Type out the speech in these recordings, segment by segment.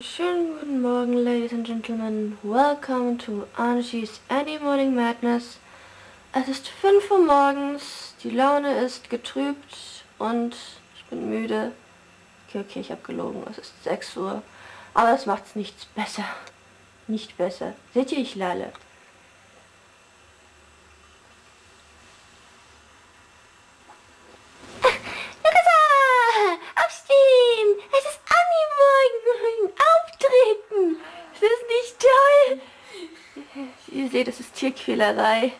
Schönen guten Morgen, Ladies and Gentlemen. Welcome to Anshis Any Morning Madness. Es ist 5 Uhr morgens, die Laune ist getrübt und ich bin müde. Okay, okay, ich habe gelogen, es ist 6 Uhr. Aber das macht's nichts besser. Nicht besser. Seht ihr, ich lalle. Larissa! Auf Steam! Es ist Annie morgen! Auftreten! Ist das nicht toll? Ihr seht, das ist Tierquälerei.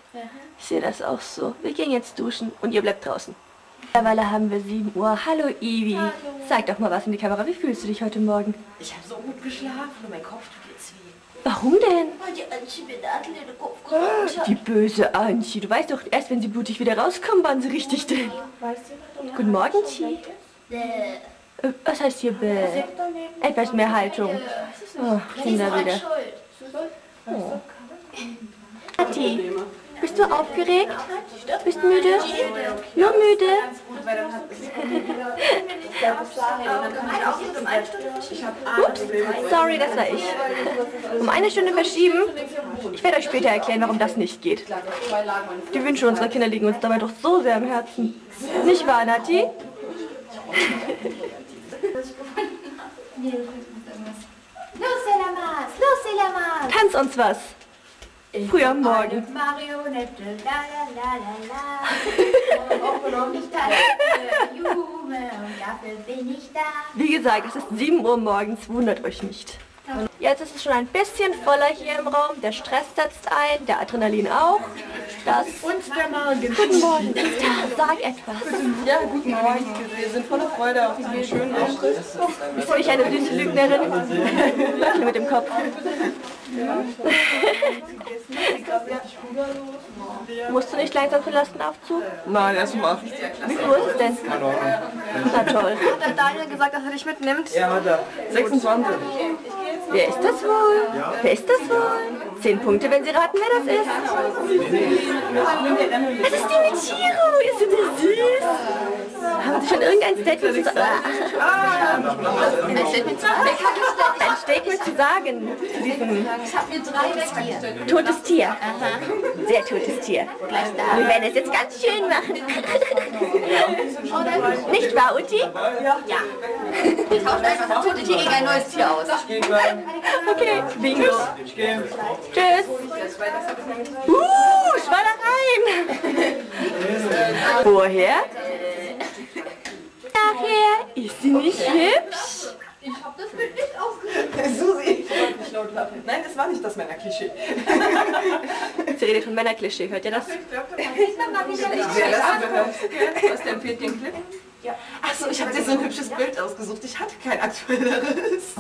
Ich sehe das auch so. Wir gehen jetzt duschen und ihr bleibt draußen. Mittlerweile haben wir 7 Uhr. Hallo Ivi. Hallo. Sag doch mal was in die Kamera. Wie fühlst du dich heute Morgen? Ich habe so gut geschlafen und mein Kopf tut jetzt weh. Warum denn? Weil die Antje mir in den Kopf gerammt hat. Die böse Antje. Du weißt doch, erst wenn sie blutig wieder rauskommen, waren sie richtig drin. Guten Morgen, Chi. Nee. Äh, Was heißt hier bäh? Etwas mehr Haltung. Oh, Kinder wieder. schuld. Kathi, bist du aufgeregt? Bist müde? Nur müde? Ups, sorry, das war ich. Um eine Stunde verschieben? Ich werde euch später erklären, warum das nicht geht. Die Wünsche unserer Kinder liegen uns dabei doch so sehr am Herzen. Nicht wahr, Nati? Los, Selamas! Los, Selamas! Tanz uns was. Früh am Morgen. Marionette, la la la la la. Ich tanze Jume und dafür bin ich da. Wie gesagt, es ist 7 Uhr morgens, wundert euch nicht. Jetzt ist es schon ein bisschen voller hier im Raum. Der Stress setzt ein, der Adrenalin auch. Das Und der Magen. Guten Morgen, sag etwas. Ja, guten Morgen. Wir sind voller Freude auf diesen schönen Auftritt. Bist du nicht eine süße Lügnerin? Leugne mit dem Kopf. Musst du nicht langsam für Lastenaufzug? Nein, erst um 8. Wie viel Uhr ist es denn? Na toll. Hat Daniel gesagt, dass er dich mitnimmt? Ja, hat er. 26. Wer ist das wohl? Wer ist das wohl? Zehn Punkte, wenn Sie raten, wer das ist. Es ist die mit Chiro. Ist sie süß? Haben Sie schon irgendein Statement zu sagen? Ein Statement zu Ein Statement zu sagen zu diesem Ich habe mir drei Tier. totes Tier. Sehr totes Tier. Wir werden es jetzt ganz schön machen. Nicht wahr, Uti? Wir tauschen einfach das tote Tier gegen ein neues Tier aus. Okay, Bingo. Ich gehe. Tschüss. Uh, Schweinereien. Woher? Daher ist sie nicht hübsch. Susi. Nicht laut lachen. Nein, das war nicht das Männerklischee. Sie redet von Männerklischee, hört ihr das? Wer das gehört? Was denn fehlt den Clip? Achso, ich habe dir so ein hübsches Bild ausgesucht. Ich hatte kein aktuelleres.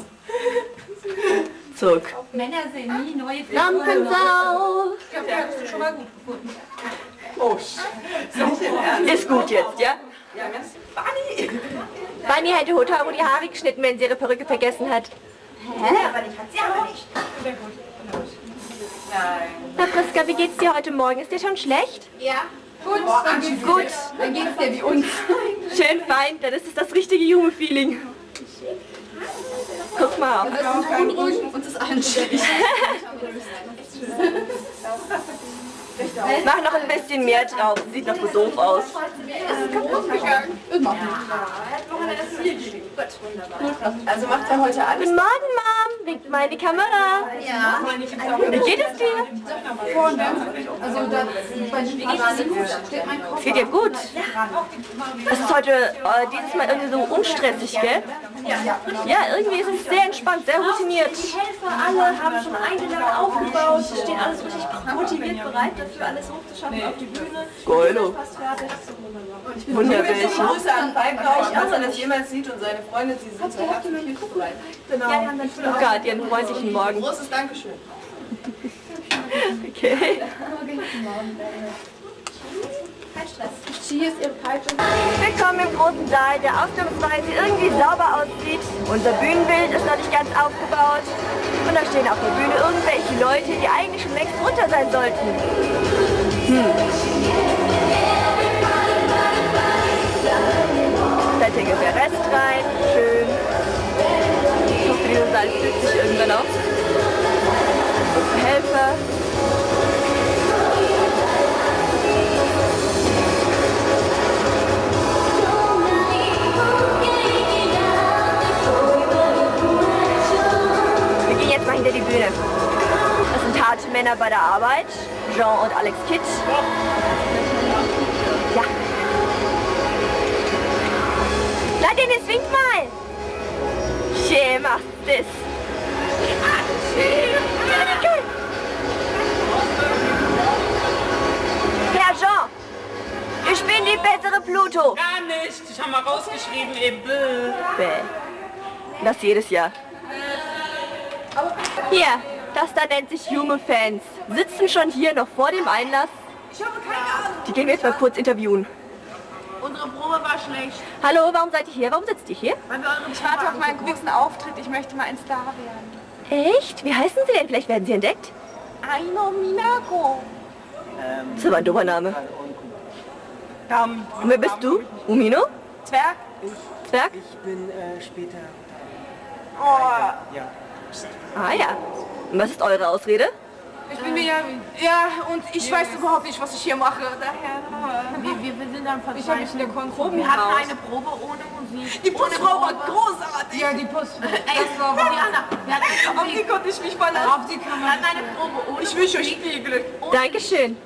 Zurück. Männer sind nie neue Lampensau. Oh, Sch. Ist gut jetzt, ja? Ja, ganz funny. Bunny hätte Hotaro die Haare geschnitten, wenn sie ihre Perücke vergessen hat. Hä? Aber nicht, hat sie aber nicht. Nein. Na Priska, wie geht's dir heute Morgen? Ist dir schon schlecht? Ja. Gut, dann geht's Gut. dann geht's dir wie uns. Schön fein, dann ist es das richtige Jume-Feeling. Guck mal. Beunruhigend uns ist allen schlecht. Mach noch ein bisschen mehr drauf. Sieht noch so doof aus. Also macht er heute alles. Guten Morgen, Mom. Winkt mal in die Kamera. Ja. Wie geht es dir? Also da, bei den steht mein Kopf. Geht dir gut. Es ist heute äh, dieses Mal irgendwie so unstressig, gell? Ja, irgendwie ist es sehr entspannt, sehr routiniert. Die Helfer alle haben schon eine Level aufgebaut, stehen alles richtig motiviert bereit dafür, alles hochzuschaffen auf die Bühne. Geilo. Fast fertig. Wunderwelche. Grüße an Beib, auch, falls er das jemals sieht und seine Freunde, sie sind so herzlich hilfsbereit. Genau. Ja, die haben dann dir einen freundlichen Morgen. Großes Dankeschön. Okay. Hier ist ihre Peitsche. Willkommen im großen Saal, der ausnahmsweise irgendwie sauber aussieht. Unser Bühnenbild ist noch nicht ganz aufgebaut. Und da stehen auf der Bühne irgendwelche Leute, die eigentlich schon längst runter sein sollten. Hm. Da tingelt der Rest rein. Schön. Ich hoffe, Spülsaal füllt sich irgendwann auf. Helfer. Wir gehen jetzt mal hinter die Bühne. Das sind harte Männer bei der Arbeit. Jean und Alex Kitt. Ja. Na Dennis, wink mal. Schön machst das. Herr Jean, ich bin die bessere Pluto. Gar nicht. Ich habe mal rausgeschrieben, Ebbe. Bäh. Das jedes Jahr. Hier, das da nennt sich Junge Fans. Sitzen schon hier noch vor dem Einlass. Ich habe keine Ahnung. Die gehen wir jetzt mal kurz interviewen. Unsere Probe war schlecht. Hallo, warum seid ihr hier? Warum sitzt ihr hier? Ich warte auf meinen großen Auftritt. Ich möchte mal ein Star werden. Echt? Wie heißen sie denn? Vielleicht werden sie entdeckt. Aino Minago. Das ist aber ein dummer Name. Und wer bist du? Umino? Zwerg. Zwerg? Ich bin äh, später. Oh, Ja. Ah ja. Und was ist eure Ausrede? ich bin mir ja und ich weiß überhaupt nicht, was ich hier mache. Daher. Wir, wir, wir sind dann Ich habe mich in der Konferenz. Wir hatten eine Probe ohne Musik. Die Putzfrau war großartig. Ja, die Putzfrau. Ey, das war Diana. Auf die konnte ich mich verlassen. Auf die kann man. Wir hatten eine Probe ohne Ich wünsche euch viel Glück. Dankeschön.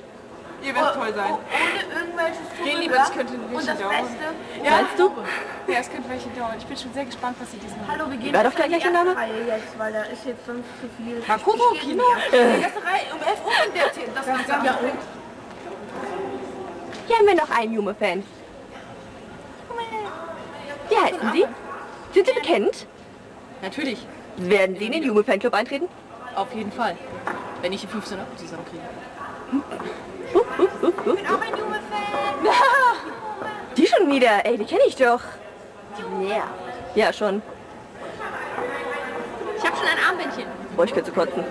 Ihr werdet toll sein. ohne irgendwelches Gehen lieber, es könnte Und welche das dauern. Beste. Ja, Meinst du? Ja, es könnte welche dauern. Ich bin schon sehr gespannt, was sie diesmal Hallo, wir gehen War doch der Name? erste Reihe jetzt, weil da ist jetzt sonst zu viel. In Kino? die erste- Reihe um 11 Uhr in der Tee. Das macht ja Ja, Hier haben wir noch einen Jume-Fan. Wie heißen Sie? Sind Sie bekannt? Natürlich, Werden Sie in den Jume-Fanclub eintreten? auf jeden Fall. Wenn ich die 15 Euro zusammenkriege. Uh, uh, uh. auch ein junge Fan. Die schon wieder. Ey, die kenne ich doch. Ja. Ja, schon. Ich habe schon ein Armbändchen. Boah, ich könnte zu kotzen.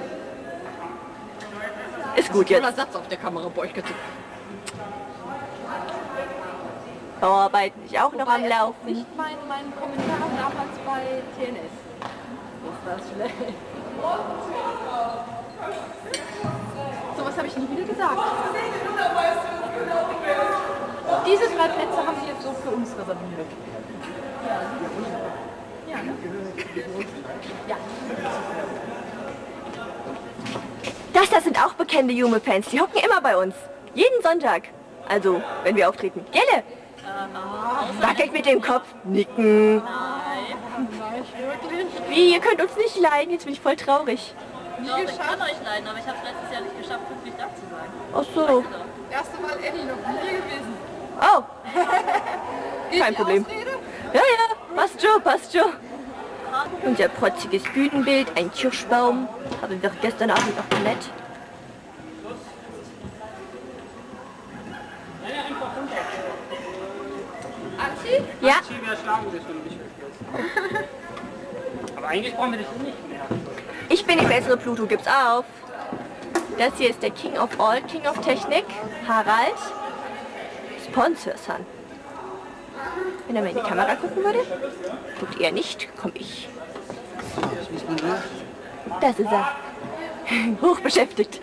Ist gut jetzt. Satz auf der Kamera. Boah, ich könnte... Bauarbeit ich auch noch am Laufen. nicht mein, mein Kommentar damals bei TNS. Ist das schlecht. So was habe ich nie wieder gesagt. Diese drei Plätze haben wir jetzt so für uns reserviert. Das, das sind auch bekannte Jume-Fans. Die hocken immer bei uns. Jeden Sonntag. Also, wenn wir auftreten. Gelle! Wackelt mit dem Kopf. Nicken. Wie, ihr könnt uns nicht leiden. Jetzt bin ich voll traurig. Doch, ich kann euch leiden, aber ich habe es letztes Jahr nicht geschafft, pünktlich da zu sein. Ach so. Erste Mal Eddie noch nie gewesen. Oh, Kein Problem. Ausrede? ja, ja. Passt schon, passt schon. Unser protziges Bühnenbild, ein Kirschbaum. Haben wir gestern Abend noch nett. Anzi? Ja, Wir schlagen das, wenn du mich weglässt. Aber eigentlich brauchen wir das nicht mehr. Ich bin die bessere Pluto, gibt's auf. Das hier ist der King of All, King of Technik, Harald. Sponsor Sun. Wenn er mal in die Kamera gucken würde. Guckt er nicht, komm ich. Das ist er. Hoch beschäftigt.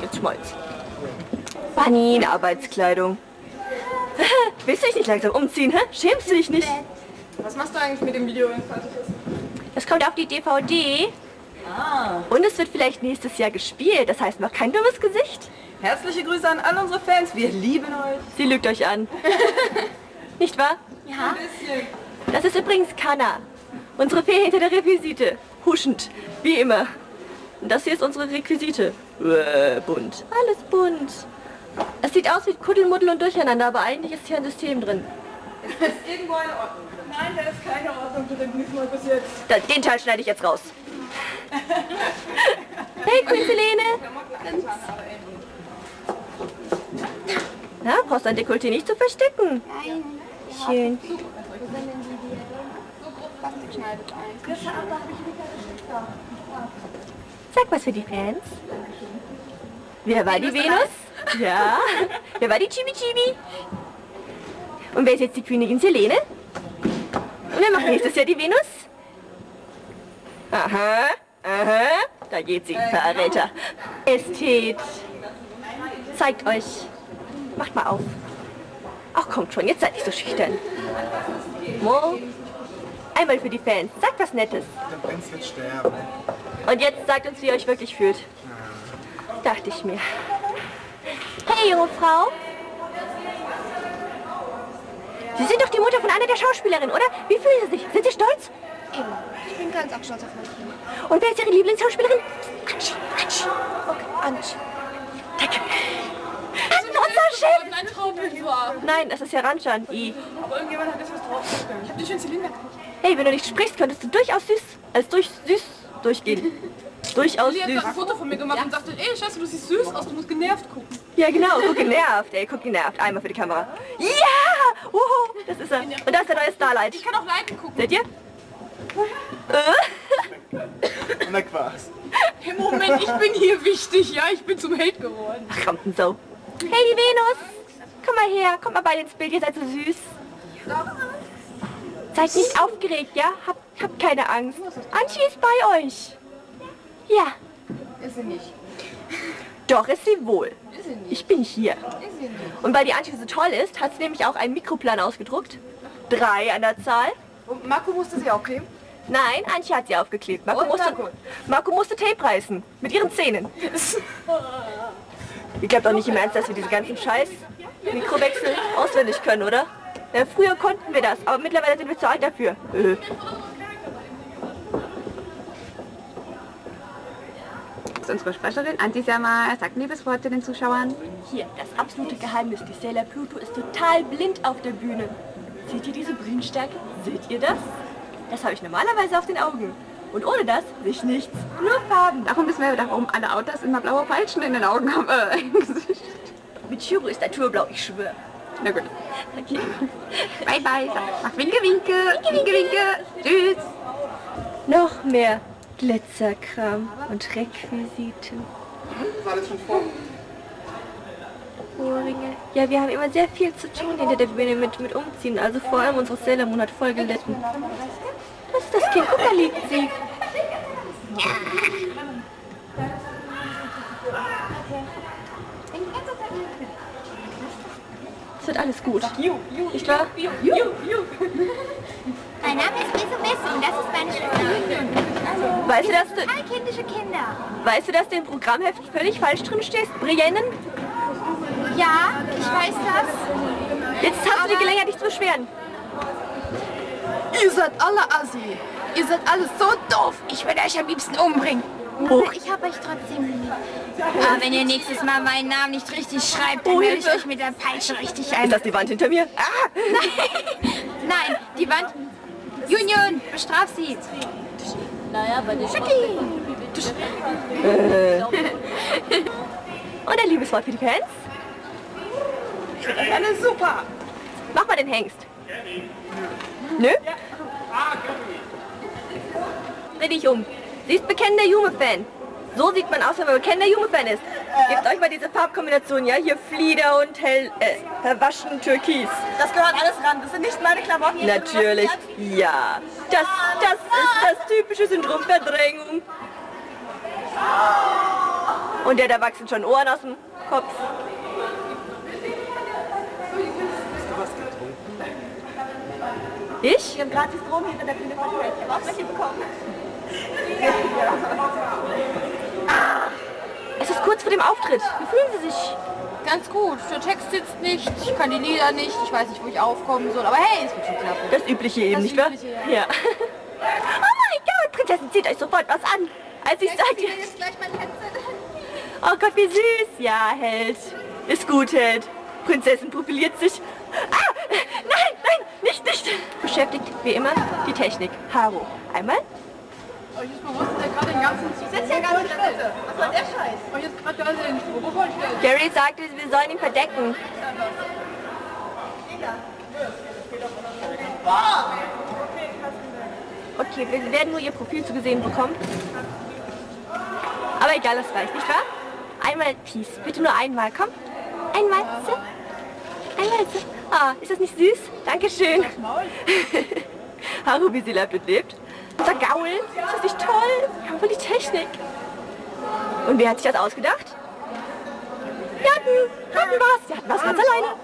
Jetzt schmolz. Bunny in Arbeitskleidung. Willst du dich nicht langsam umziehen, hä? Schämst du dich nicht? Was machst du eigentlich mit dem Video, wenn es fertig ist? Das kommt auf die DVD. Und es wird vielleicht nächstes Jahr gespielt. Das heißt, mach kein dummes Gesicht. Herzliche Grüße an all unsere Fans. Wir lieben euch. Sie lügt euch an. Nicht wahr? Ja. Das ist übrigens Kanna. Unsere Fee hinter der Requisite. Huschend. Wie immer. Und das hier ist unsere Requisite. Äh, bunt. Alles bunt. Es sieht aus wie Kuddelmuddel und Durcheinander, aber eigentlich ist hier ein System drin. Irgendwo eine Ordnung. Nein, da ist keine Ordnung drin, diesmal bis jetzt. Da, den Teil schneide ich jetzt raus. Hey, Queen Selene. Na, brauchst dein Dekolleté nicht zu verstecken. Schön. schneidet eins. Sag was für die Fans. Wer war die Venus? Ja. Wer war die Chibi Chibi? Und wer ist jetzt die Königin Selene? Und wer macht nächstes Jahr die Venus? Aha, aha. Da geht sie, Verräter. Ästhet. Zeigt euch. Macht mal auf. Ach kommt schon, jetzt seid nicht so schüchtern. Mo, einmal für die Fans. Sagt was Nettes. Der Prinz wird sterben. Und jetzt sagt uns, wie ihr euch wirklich fühlt. Dachte ich mir. Hey, junge Frau. Sie sind doch die Mutter von einer der Schauspielerinnen, oder? Wie fühlen Sie sich? Sind Sie stolz? Ich bin ganz auch stolz auf mein Kind. Und wer ist Ihre Lieblingsschauspielerin? Anchi, Anchi. Okay, Ansch. Danke. Ein Traumbild war. Nein, das ist ja Ranchan. I. Aber irgendjemand hat das draufgestellt. Ich hab die schön Zylinder Hey, wenn du nicht sprichst, könntest du durchaus süß, als durch süß durchgehen. Durchaus Sie hat süß. gerade ein Foto von mir gemacht und sagte, ey, Scheiße, du siehst süß aus, du musst genervt gucken. Ja, genau. Guck genervt, ey. Guck genervt. Einmal für die Kamera. Ja! Uhu, das ist er. Und das ist der neue Starlight. Ich kann auch Leiden gucken. Seht ihr? Na Quatsch. Hey, Moment, ich bin hier wichtig, ja? Ich bin zum Held geworden. Ach, kommt denn so. Hey, die Venus. Komm mal her. Komm mal beide ins Bild. Ihr seid so süß. Seid nicht aufgeregt, ja? Habt, habt keine Angst. Anchi ist bei euch. Ja. Ist sie nicht. Doch, ist sie wohl. Ist sie nicht. Ich bin hier. Ist sie nicht. Und weil die Anchi so toll ist, hat sie nämlich auch einen Mikroplan ausgedruckt. Drei an der Zahl. Und Marco musste sie auch kleben? Nein, Antje hat sie aufgeklebt. Marco Und musste, Marco? Marco musste Tape reißen. Mit ihren Zähnen. Ihr glaubt doch nicht im Ernst, dass wir diese ganzen Scheiß Mikrowechsel auswendig können, oder? Ja, früher konnten wir das, aber mittlerweile sind wir zu alt dafür. Das ist unsere Sprecherin. Anti Sama sagt liebes Wort zu den Zuschauern. Hier, das absolute Geheimnis. Die Sailor Pluto ist total blind auf der Bühne. Seht ihr diese Brillenstärke? Seht ihr das? Das habe ich normalerweise auf den Augen. Und ohne das sehe ich nichts. Nur Farben. Darum wissen wir, warum alle Autos immer blaue Falschen in den Augen haben. Äh, im Gesicht. Mit Chiro ist Naturblau, ich schwöre. Na gut. Okay. Bye bye. Mach Winke, Winke. Winke, Winke. Tschüss. Noch mehr Glitzerkram und Requisiten. War das schon vor? Ohrringe. Ja, wir haben immer sehr viel zu tun hinter der Bühne mit, mit Umziehen. Also vor allem unsere Sailor Moon hat voll gelitten. Das ist das Kind. Guck, da liegt sie. Es wird alles gut. Nicht wahr? Mein Name ist Miss Messi und das ist meine Schwester. Weißt du, dass du, kindische Kinder. weißt du, dass du im Programmheft völlig falsch drin stehst? Brienne? Ja, ich weiß das. Jetzt hast du die Gelegenheit, dich zu beschweren. Ihr seid alle assi. Ihr seid alle so doof. Ich will euch am liebsten umbringen. Aber ich habe euch trotzdem lieb. Aber wenn ihr nächstes Mal meinen Namen nicht richtig schreibt, dann werde ich euch mit der Peitsche richtig ein. Ist das die Wand hinter mir? Ah! Nein, die Wand. Union, bestraf sie. Naja, bei den Und ein Liebeswort für die Fans? Eine super. Mach mal den Hengst. Nö? Dreh dich um. Sie ist bekennender Jume-Fan. So sieht man aus, wenn man bekennender Jume-Fan ist. Gebt euch mal diese Farbkombination, ja? Hier Flieder und hell, äh, verwaschen Türkis. Das gehört alles ran. Das sind nicht meine Klamotten. Natürlich, ja. Das, das ist das typische Syndrom Verdrängung. Und ja, da wachsen schon Ohren aus dem Kopf. Ich? Wir haben gratis Strom hinter der Bühne verteilt. Ich habe auch welche bekommen. Es ist kurz vor dem Auftritt. Wie fühlen Sie sich? Ganz gut. Der Text sitzt nicht. Ich kann die Lieder nicht. Ich weiß nicht, wo ich aufkommen soll. Aber hey, es wird schon klappen. Das Übliche eben, Das nicht wahr? Übliche, ja. oh mein Gott, Prinzessin, zieht euch sofort was an. Als ich sagte... Jetzt gleich mein Headset. Oh Gott, wie süß. Ja, Held. Ist gut, Held. Prinzessin profiliert sich. Ah, nein. Beschäftigt, wie immer, die Technik. Haro. Einmal. Euch ist bewusst, ihr gerade den ganzen... Ich sitze ja gar nicht Städte. Was war der Scheiß? Euch ist gerade gerade den vollstellt. Gary sagte, wir sollen ihn verdecken. Okay, wir werden nur ihr Profil zu gesehen bekommen. Aber egal, das reicht, nicht wahr? Einmal Peace. Bitte nur einmal, komm. Einmal, so. Einmal, so. Ah, ist das nicht süß? Dankeschön. Haru, wie sie lebt und lebt. Unser Gaul. Ist das nicht toll? Wir haben voll die Technik. Und wer hat sich das ausgedacht? Wir hatten, hatten was. Wir hatten was ganz alleine.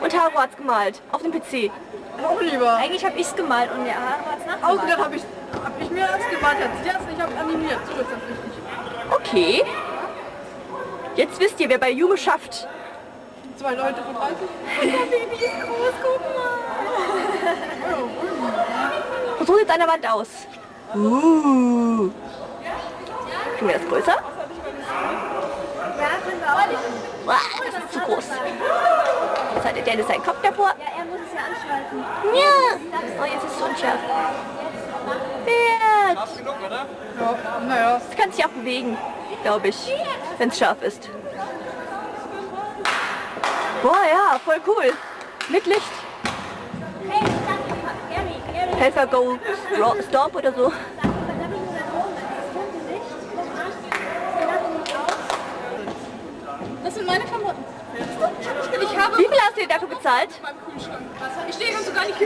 Und Haru hat's gemalt. Auf dem PC. Noch lieber. Eigentlich habe ich es gemalt und der Haare hat es nachgemalt. Ausgedacht habe ich, hab ich mir das gemalt, hat sie das, ich habe animiert. So ist das richtig. Okay. Jetzt wisst ihr, wer bei Jume schafft. Zwei Leute von 30. Baby ist groß, guck mal. So sieht deine Wand aus. Uh. Tun wir das größer? Wow, das ist zu groß. Jetzt hat der Dennis seinen Kopf davor. Ja, er muss es ja anschalten. Ja. Oh, jetzt ist es unscharf. Bert. Genug, oder? Ja, naja. Das kann sich auch bewegen, glaube ich, wenn es scharf ist. Boah, ja, voll cool. Mit Licht. Hey, Gary, Gary, Helfer Go Stomp oder so. Das sind meine Klamotten. Ich habe Wie viel hast du dir dafür bezahlt? Ich stehe ganz so gar nicht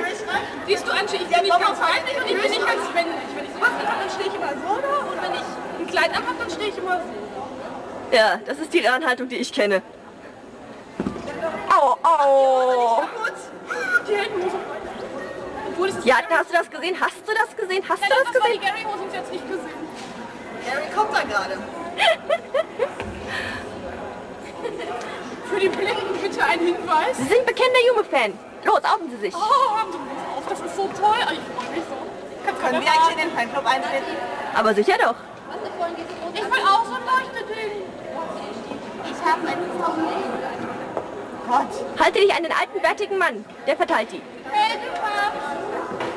Siehst du, Anche, ich bin nicht ganz freundlich und ich bin nicht ganz, wenn, wenn ich sowas anhabe, dann stehe ich immer so da und wenn ich ein Kleid anhabe, dann stehe ich immer so. Ja, das ist die Anhaltung, die ich kenne. Es ist Ja, hast du das gesehen? Hast du das gesehen? Hast du das gesehen? Gary-Hose uns jetzt nicht gesehen. Gary kommt da gerade. Für die Blinden bitte ein Hinweis. Sie sind bekennender Jume-Fan. Los, aufen Sie sich. Oh, haben Sie auf, das ist so toll. Ich freue mich so. Können wir eigentlich in den Fanclub eintreten? Aber sicher doch. Ich will auch so ein Leuchteding. Ich habe einen Gott. Halte dich an den alten, bärtigen Mann. Der verteilt die.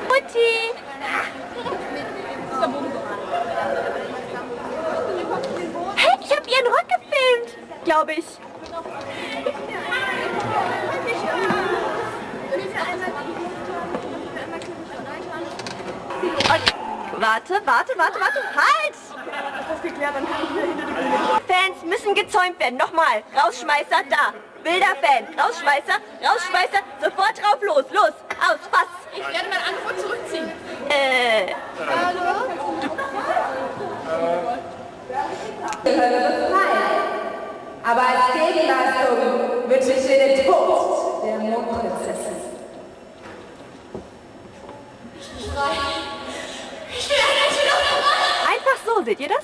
Mutti. Hey, ich habe ihren Rock gefilmt. Glaube ich. Und warte, warte, warte, warte. Halt! Fans müssen gezäumt werden. Nochmal. Rausschmeißer, da. Wilder Fan. Rausschmeißer, Rausschmeißer. Sofort drauf, los, los. Aus, fass. Ich werde mein Angebot zurückziehen. Äh, Aber als Gegenleistung wünsche ich dir den Tod der Mondprinzessin. einfach so, seht ihr das?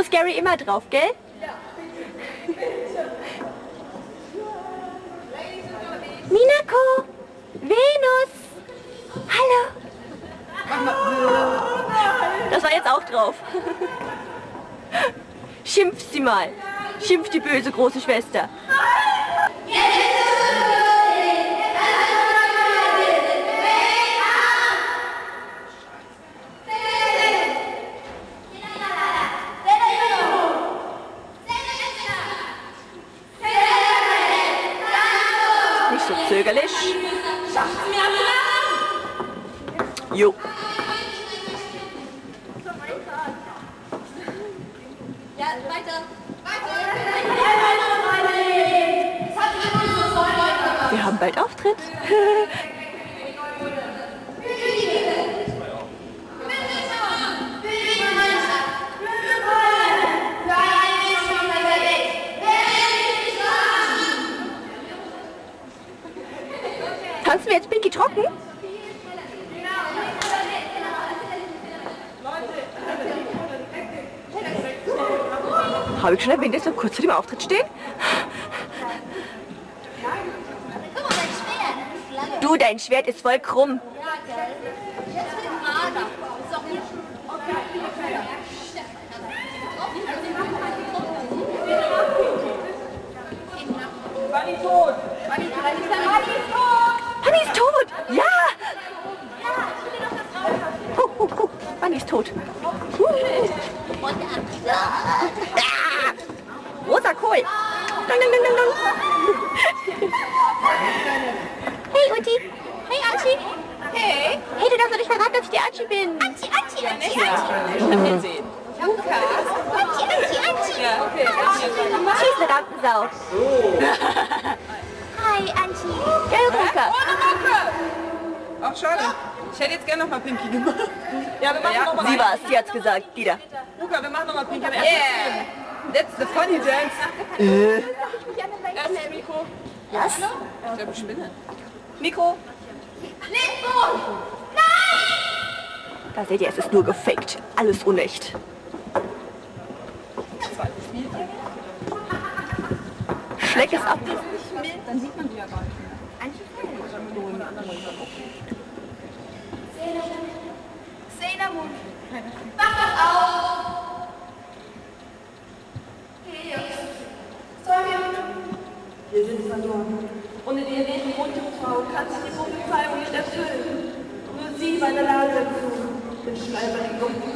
Ist Gary immer drauf, gell? Minako! Venus! Hallo! Das war jetzt auch drauf. Schimpft sie mal. Schimpft die böse große Schwester. Jo. Ja, weiter. Wir haben bald Auftritt. wir jetzt Pinky trocken? Habe ich schon erwähnt, dass wir kurz vor dem Auftritt stehen? Du, dein Schwert ist voll krumm. Bunny tot. Bunny ist tot! Ja! Huh, huh, huh. Bunny ist tot. Ah! Rosa Kohl. Dang, dang, dang, dang, dang. Hey, Uti. Hey, Archie. Hey. Hey, du darfst doch nicht verraten, dass ich die Archie bin. Archie, Archie, Archie, Archie. Ich hab den sehen. Archie, Archie, Archie. Ja, okay. Tschüss, verdammte Sau. Hi, Archie. Gell, Ruka? Ach, schade. Ich hätte jetzt gerne noch mal Pinky gemacht. Ja, wir machen Ja, noch mal. Sie war's, sie hat's gesagt. Die da. Luca, wir machen noch mal Pinky. Yeah. That's the funny dance. Erst Mikro. Was? Ich glaube, ich spinne. Mikro. Da seht ihr, es ist nur gefaked. Alles unecht. Schleck es ab. Dann sieht man die ja gar nicht mehr. Sailor Moon. Wach doch auf! Hey, Jungs. Sollen wir... Wir sind verloren. Ohne die erwähnten Mundjungfrau kann sich die Prophezeiung nicht erfüllen. Nur sie war in der Lage dazu, den Schreiber in zu und sie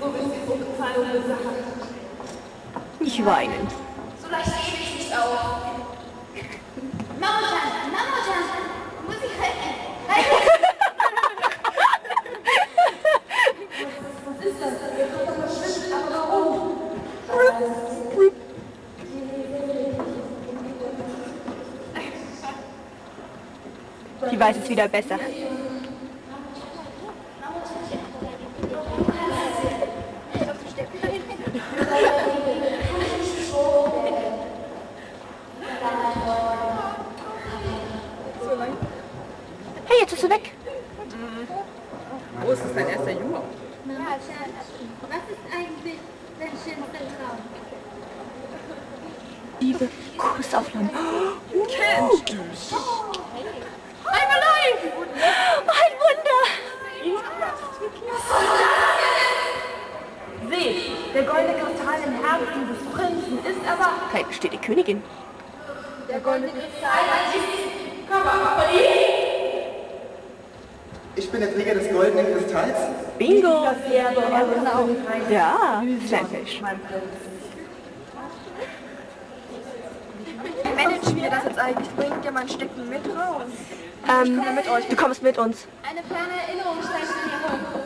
so ist die Prophezeiung besagt. Nicht weinen. So leicht gebe ich nicht auf. Mamutan, Mamutan, muss ich helfen? Die weiß es wieder besser. Hey, jetzt ist sie weg. Wo ist das dein erster Junge? Was ist eigentlich dein schönster Traum? Liebe Kussaufnahmen. Kennst du's? I'm alive! Ein Wunder! Seht, der goldene Kristall im Herzen des Prinzen ist aber... Vielleicht besteht die Königin. Der goldene Kristall Ich bin der Träger des goldenen Kristalls. Bingo! eures Königreichs. Ja, Kleinfisch. Wie managen wir das jetzt eigentlich? Bringt ihr mein Stücken mit raus? Ähm, du kommst mit uns. Eine ferne Erinnerung steigt in mir hoch.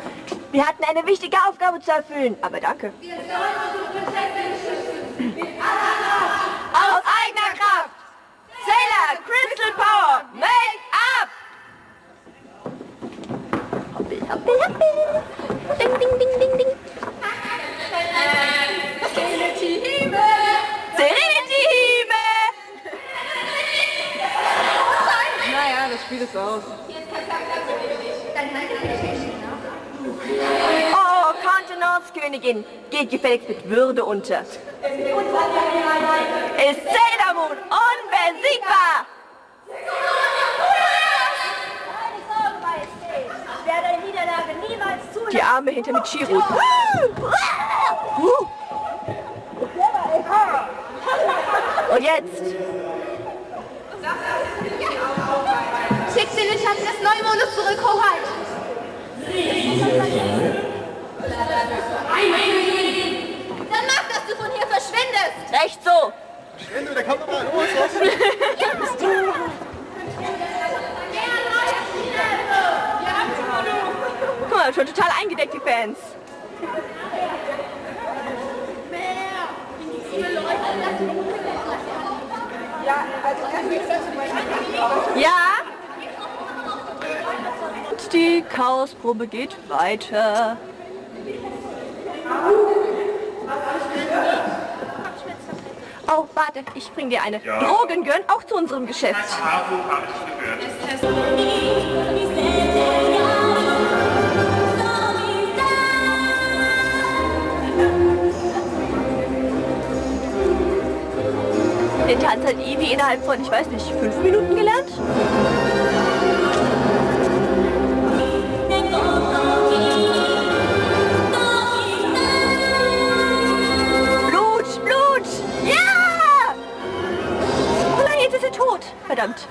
Wir hatten eine wichtige Aufgabe zu erfüllen, aber danke. Aus eigener Kraft! Sailor Crystal Power, make up! Hoppel, hoppel, hoppel. Ding, ding, ding, ding, ding. Serenity Hiebe! Naja, das Spiel ist aus. Oh, Kontenance, Königin, geht gefälligst mit Würde unter. Ist Sailor Moon unbesiegbar! Die Arme hinter Michiru. Und jetzt? Schick sie den Schatten des Neumondes zurück, Hoheit. Dann mach, dass du von hier verschwindest. Recht so. Du, da kommt noch mal los. los. Guck mal, schon total eingedeckt, die Fans. Ja? Und die Chaosprobe geht weiter. Oh, warte, ich bring dir eine. Drogen gehören auch zu unserem Geschäft. Den Tanz hat Ivi innerhalb von, ich weiß nicht, fünf Minuten gelernt. Verdammt.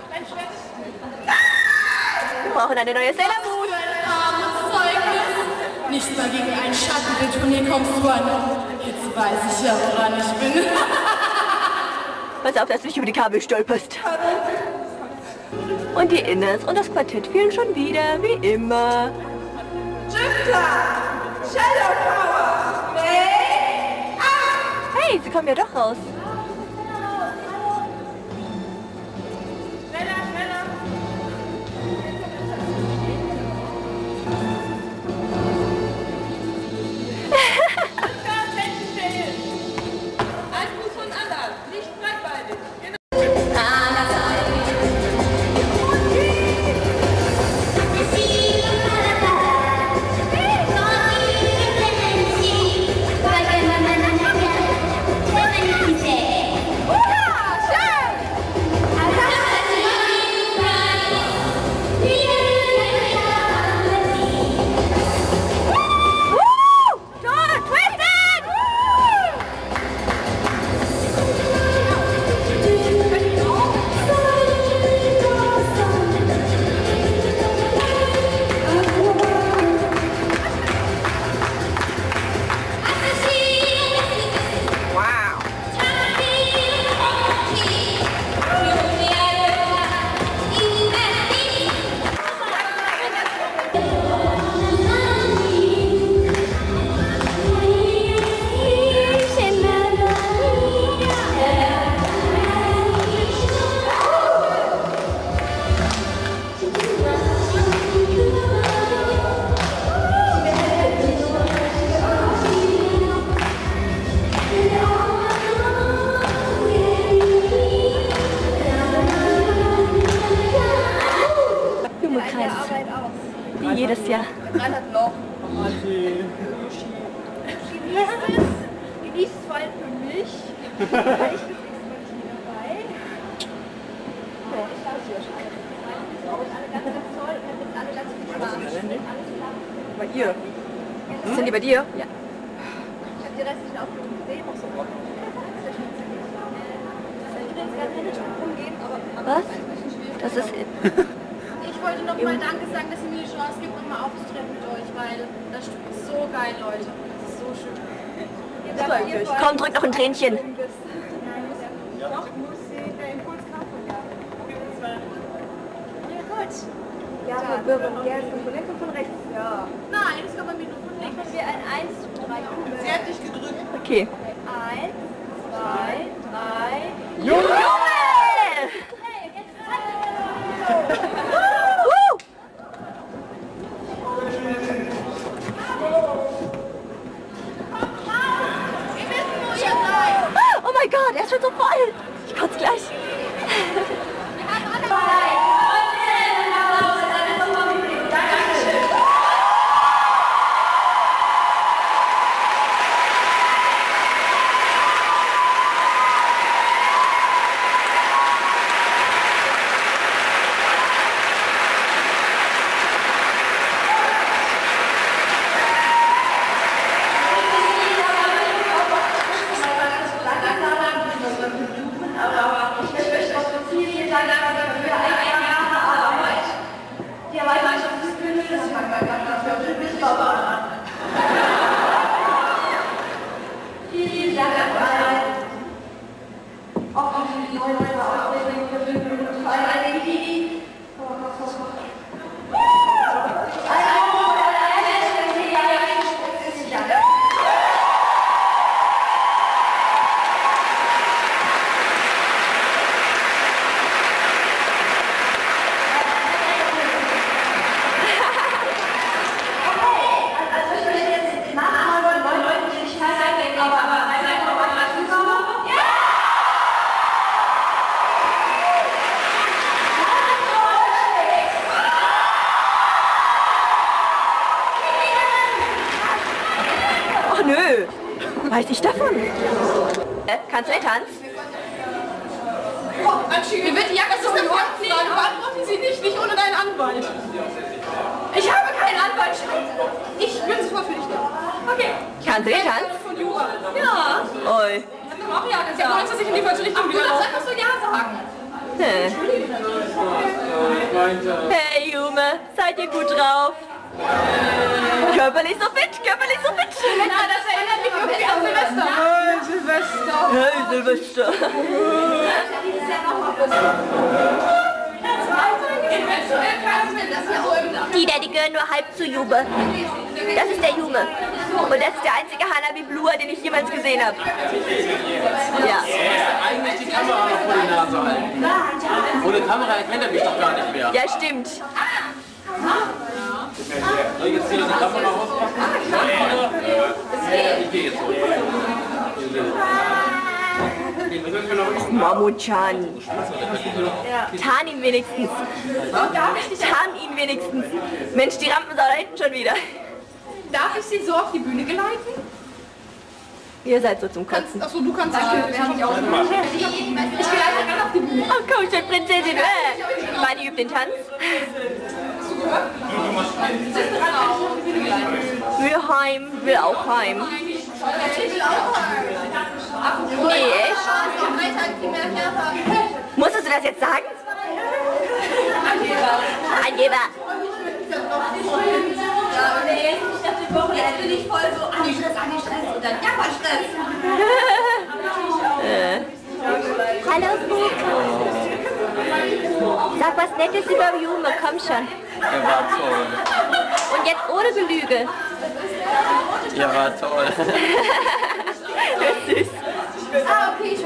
Wir brauchen eine neue Sailor Moon. Nicht mal gegen ein Schattenbildturnier kommst du an. Jetzt weiß ich ja, woran ich bin. Pass auf, dass du nicht über die Kabel stolperst. Und die Inners und das Quartett fehlen schon wieder, wie immer. Shadow Power! Hey, sie kommen ja doch raus. Weil das Stück ist so geil, Leute. Das ist so schön. Komm, drück noch ein Tränchen. Doch, muss sie der Impuls kam von ja. Ja, gut. Ja, Verwirrung. Ja, ist von links und von rechts. Ja. Nein, das kann man mir nur von links. Machen wir ein 1 zu 3. Sie hat dich gedrückt. Okay. 1, 2, 3. Junge! Hey, jetzt Oh mein Gott, er ist schon so voll. Ich kotze gleich. Ach nö, weiß ich davon. Äh, kannst du den Tanz? Mir wird die Jacke so geworfen. Nee, beantworten Sie nicht, nicht ohne deinen Anwalt. Ich habe keinen Anwalt. Ich bin sofort für dich da. Okay. Du den Tanz? Von Jura. Ja. Oi. Ich hab doch auch ja gesagt. Du wolltest, dass ich in die falsche Richtung wieder einfach so Ja sagen. Hey Jume, seid ihr gut drauf? Körperlich so fit, körperlich so fit. Na, das erinnert mich irgendwie an Silvester. Silvester. Hey Silvester. Eventuell kann man das ja auch Die da, die gehören nur halb zu Jube. Das ist der Jume. Und das ist der einzige Hanabi Blue, den ich jemals gesehen habe. Ja. Eigentlich die Kamera noch vor die Nase halten. Ohne Kamera erkennt er mich doch gar nicht mehr. Ja, stimmt. Soll ich jetzt hier die Kamera rausmachen? Ich gehe jetzt. Mamuchan. Tarn ihn wenigstens. Tarn ihn wenigstens. Mensch, die Rampensau da hinten schon wieder. Darf ich Sie so auf die Bühne geleiten? Ihr seid so zum Kotzen. Achso, du kannst Danke, wir haben dich auch. Ich geleite gerne auf die Bühne. Oh, komm schon, Prinzessin. Äh. Meine übt den Tanz. Will heim, will auch heim. Nee, echt? Musstest du das jetzt sagen? Angeber. Jetzt bin ich voll so angestresst, angestresst und dann ja, voll Stress. Äh. Hallo, Buko. Sag was Nettes über Jume, komm schon. Er war toll. Und jetzt ohne Gelüge. Er war toll. Das ist süß. Ah, okay,